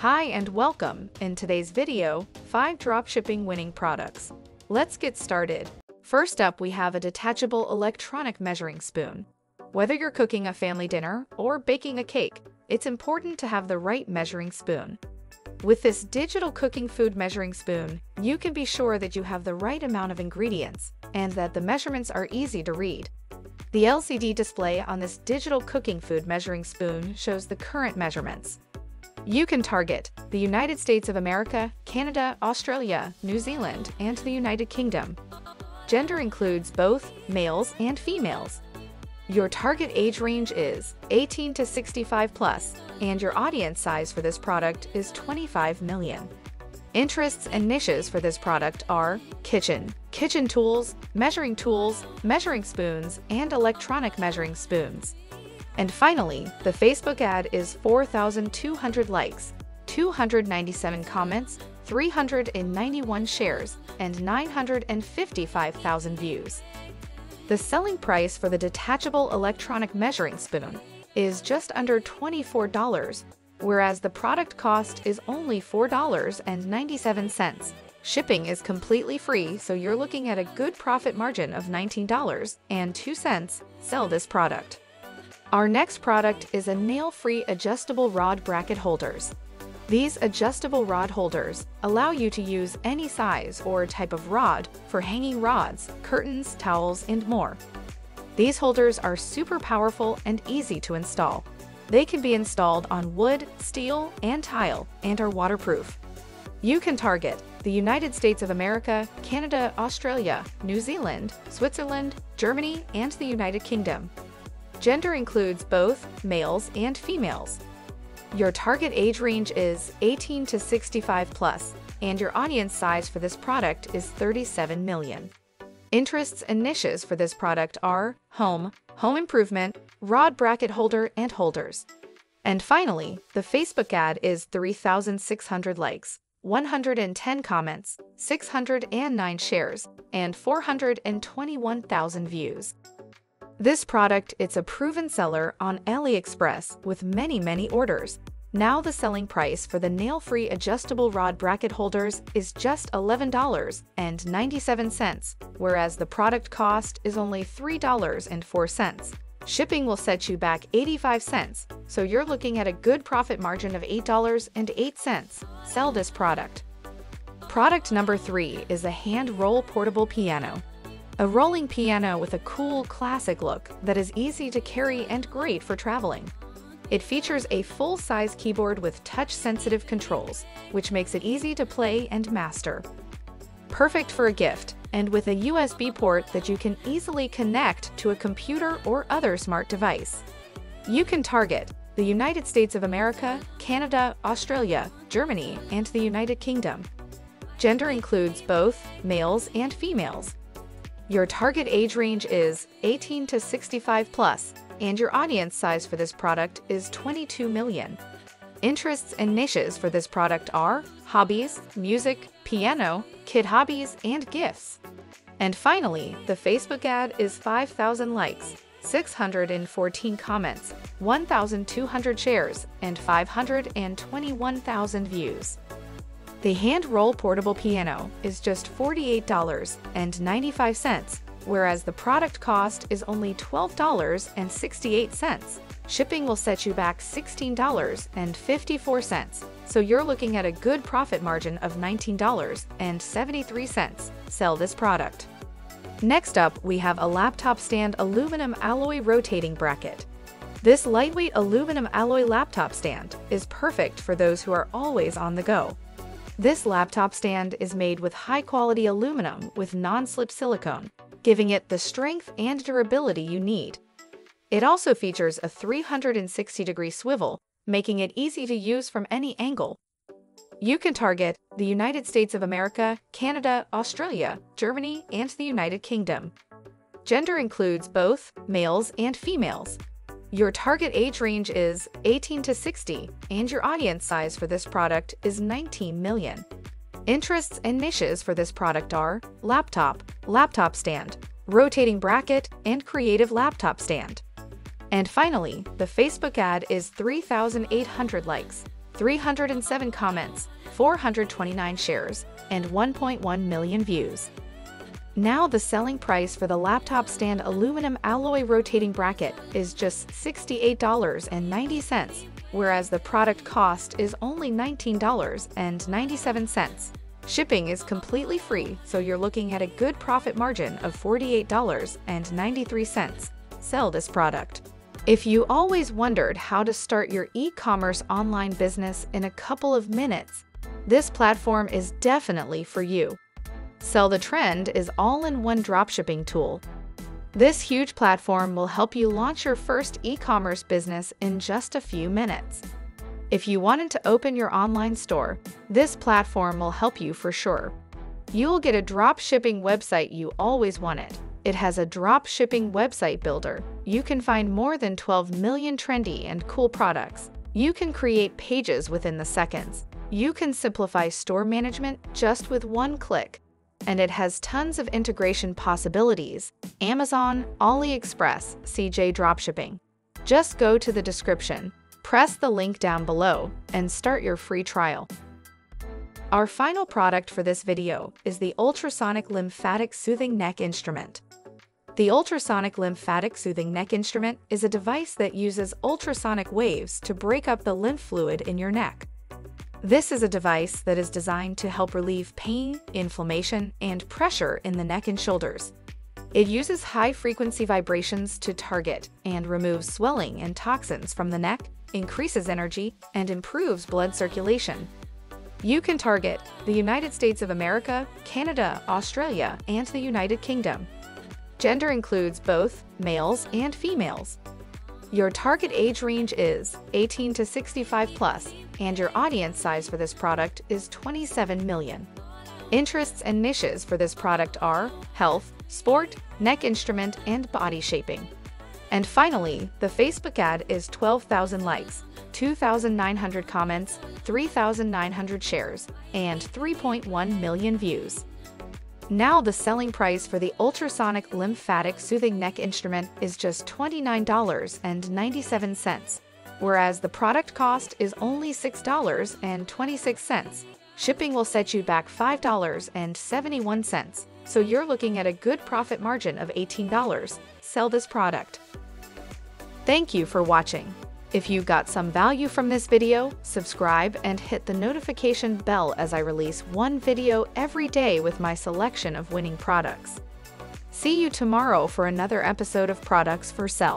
Hi and welcome. In today's video, 5 dropshipping winning products. Let's get started. First up, we have a detachable electronic measuring spoon. Whether you're cooking a family dinner or baking a cake, it's important to have the right measuring spoon. With this digital cooking food measuring spoon, you can be sure that you have the right amount of ingredients and that the measurements are easy to read. The LCD display on this digital cooking food measuring spoon shows the current measurements. You can target the United States of America, Canada, Australia, New Zealand, and the United Kingdom. Gender includes both males and females. Your target age range is 18 to 65 plus, and your audience size for this product is 25 million. Interests and niches for this product are kitchen, kitchen tools, measuring tools, measuring spoons, and electronic measuring spoons. And finally, the Facebook ad is 4,200 likes, 297 comments, 391 shares, and 955,000 views. The selling price for the detachable electronic measuring spoon is just under $24, whereas the product cost is only $4.97. Shipping is completely free, so you're looking at a good profit margin of $19.02. Sell this product. Our next product is a nail-free adjustable rod bracket holders. These adjustable rod holders allow you to use any size or type of rod for hanging rods, curtains, towels, and more. These holders are super powerful and easy to install. They can be installed on wood, steel, and tile and are waterproof. You can target the United States of America, Canada, Australia, New Zealand, Switzerland, Germany, and the United Kingdom. Gender includes both males and females. Your target age range is 18 to 65 plus, and your audience size for this product is 37 million. Interests and niches for this product are home, home improvement, rod bracket holder, and holders. And finally, the Facebook ad is 3,600 likes, 110 comments, 609 shares, and 421,000 views. This product it's a proven seller on AliExpress with many, many orders. Now the selling price for the nail-free adjustable rod bracket holders is just $11.97, whereas the product cost is only $3.04. Shipping will set you back 85 cents, so you're looking at a good profit margin of $8.08. Sell this product. Product number 3 is a hand roll portable piano. A rolling piano with a cool, classic look that is easy to carry and great for traveling. It features a full-size keyboard with touch-sensitive controls, which makes it easy to play and master. Perfect for a gift, and with a USB port that you can easily connect to a computer or other smart device. You can target the United States of America, Canada, Australia, Germany, and the United Kingdom. Gender includes both males and females, your target age range is 18 to 65 plus, and your audience size for this product is 22 million. Interests and niches for this product are hobbies, music, piano, kid hobbies, and gifts. And finally, the Facebook ad is 5,000 likes, 614 comments, 1,200 shares, and 521,000 views. The hand roll portable piano is just $48.95, whereas the product cost is only $12.68. Shipping will set you back $16.54, so you're looking at a good profit margin of $19.73. Sell this product. Next up, we have a laptop stand aluminum alloy rotating bracket. This lightweight aluminum alloy laptop stand is perfect for those who are always on the go. This laptop stand is made with high-quality aluminum with non-slip silicone, giving it the strength and durability you need. It also features a 360-degree swivel, making it easy to use from any angle. You can target the United States of America, Canada, Australia, Germany, and the United Kingdom. Gender includes both males and females, your target age range is 18 to 60, and your audience size for this product is 19 million. Interests and niches for this product are laptop, laptop stand, rotating bracket, and creative laptop stand. And finally, the Facebook ad is 3,800 likes, 307 comments, 429 shares, and 1.1 million views. Now the selling price for the laptop stand aluminum alloy rotating bracket is just $68.90, whereas the product cost is only $19.97. Shipping is completely free, so you're looking at a good profit margin of $48.93. Sell this product. If you always wondered how to start your e-commerce online business in a couple of minutes, this platform is definitely for you. Sell the Trend is all-in-one dropshipping tool. This huge platform will help you launch your first e-commerce business in just a few minutes. If you wanted to open your online store, this platform will help you for sure. You'll get a dropshipping website you always wanted. It has a drop shipping website builder. You can find more than 12 million trendy and cool products. You can create pages within the seconds. You can simplify store management just with one click. And it has tons of integration possibilities. Amazon, AliExpress, CJ Dropshipping. Just go to the description, press the link down below, and start your free trial. Our final product for this video is the Ultrasonic Lymphatic Soothing Neck Instrument. The ultrasonic lymphatic soothing neck instrument is a device that uses ultrasonic waves to break up the lymph fluid in your neck. This is a device that is designed to help relieve pain, inflammation, and pressure in the neck and shoulders. It uses high-frequency vibrations to target and remove swelling and toxins from the neck, increases energy, and improves blood circulation. You can target the United States of America, Canada, Australia, and the United Kingdom. Gender includes both males and females. Your target age range is 18 to 65 plus, and your audience size for this product is 27 million. Interests and niches for this product are health, sport, neck instrument, and body shaping. And finally, the Facebook ad is 12,000 likes, 2,900 comments, 3,900 shares, and 3.1 million views. Now the selling price for the ultrasonic lymphatic soothing neck instrument is just $29.97, whereas the product cost is only $6.26. Shipping will set you back $5.71, so you're looking at a good profit margin of $18. Sell this product. Thank you for watching. If you got some value from this video, subscribe and hit the notification bell as I release one video every day with my selection of winning products. See you tomorrow for another episode of Products for Sell.